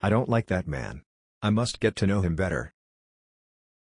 I don't like that man. I must get to know him better.